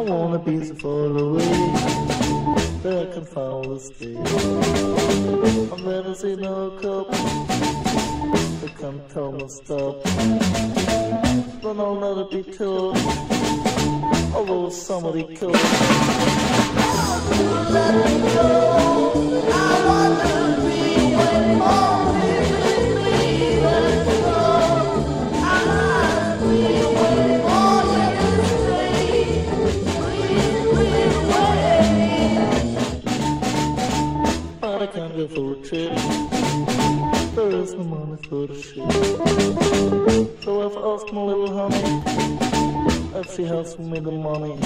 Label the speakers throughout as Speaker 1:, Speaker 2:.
Speaker 1: I wanna be so far away that I can fall asleep. I've never seen no cup that can tell me stop. But I'll never be told, although somebody could. There is no money for the ship. So I've asked my little honey if she has me the money.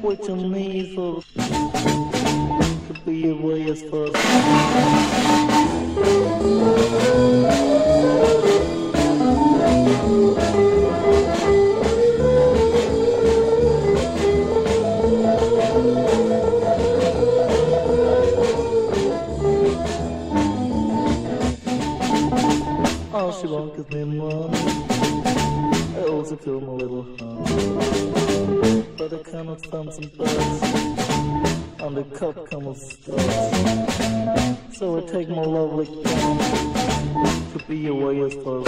Speaker 1: What you need for could be away as far All she wants is me money. I also feel my little honey. But I cannot stand some birds. And the cup comes stars. So I take my lovely gun to be away as far